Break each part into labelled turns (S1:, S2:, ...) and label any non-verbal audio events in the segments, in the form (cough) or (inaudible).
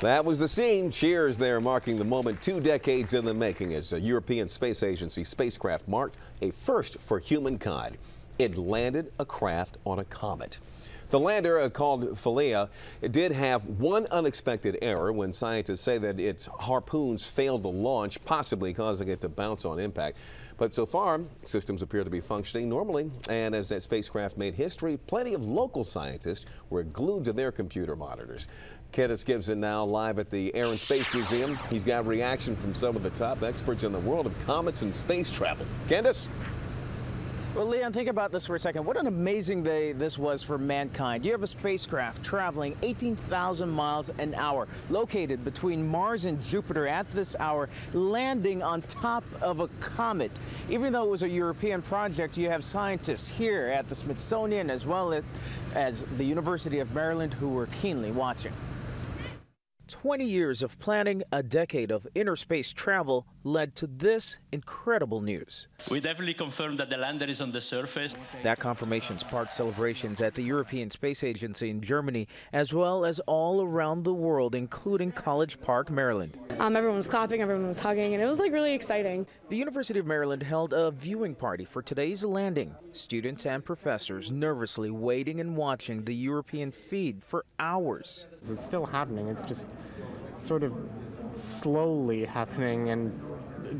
S1: That was the scene. Cheers there, marking the moment two decades in the making as a European Space Agency spacecraft marked a first for humankind. It landed a craft on a comet. The lander, uh, called Philae, did have one unexpected error when scientists say that its harpoons failed to launch, possibly causing it to bounce on impact. But so far, systems appear to be functioning normally. And as that spacecraft made history, plenty of local scientists were glued to their computer monitors. Kendis Gibson now live at the Air and Space Museum. He's got reaction from some of the top experts in the world of comets and space travel. Kendis?
S2: Well, Leon, think about this for a second. What an amazing day this was for mankind. You have a spacecraft traveling 18,000 miles an hour, located between Mars and Jupiter at this hour, landing on top of a comet. Even though it was a European project, you have scientists here at the Smithsonian as well as the University of Maryland who were keenly watching. 20 years of planning, a decade of inner space travel led to this incredible news.
S3: We definitely confirmed that the lander is on the surface.
S2: That confirmation sparked celebrations at the European Space Agency in Germany, as well as all around the world, including College Park, Maryland.
S4: Um, everyone was clapping, everyone was hugging, and it was like really exciting.
S2: The University of Maryland held a viewing party for today's landing. Students and professors nervously waiting and watching the European feed for hours.
S5: It's still happening. It's just sort of slowly happening and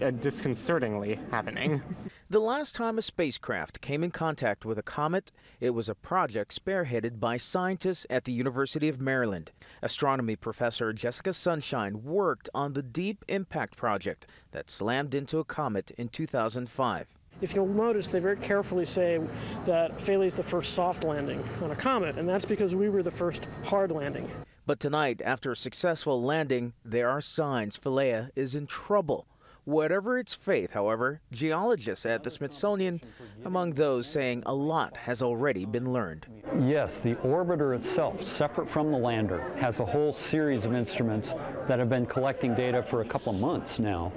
S5: uh, disconcertingly happening. (laughs)
S2: The last time a spacecraft came in contact with a comet, it was a project spearheaded by scientists at the University of Maryland. Astronomy professor Jessica Sunshine worked on the Deep Impact project that slammed into a comet in 2005.
S6: If you'll notice, they very carefully say that Philae is the first soft landing on a comet, and that's because we were the first hard landing.
S2: But tonight, after a successful landing, there are signs Philae is in trouble. Whatever its faith, however, geologists at the Smithsonian, among those saying a lot has already been learned.
S7: Yes, the orbiter itself, separate from the lander, has a whole series of instruments that have been collecting data for a couple of months now,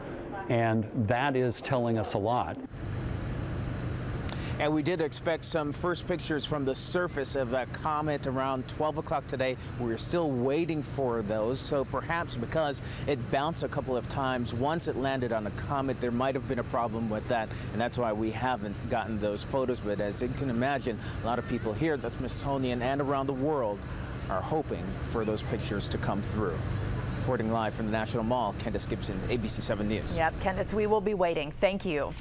S7: and that is telling us a lot.
S2: And we did expect some first pictures from the surface of that comet around 12 o'clock today. We're still waiting for those. So perhaps because it bounced a couple of times, once it landed on a comet, there might have been a problem with that. And that's why we haven't gotten those photos. But as you can imagine, a lot of people here the Smithsonian and around the world are hoping for those pictures to come through. Reporting live from the National Mall, Kendis Gibson, ABC 7 News.
S8: Yep, Candace, we will be waiting. Thank you.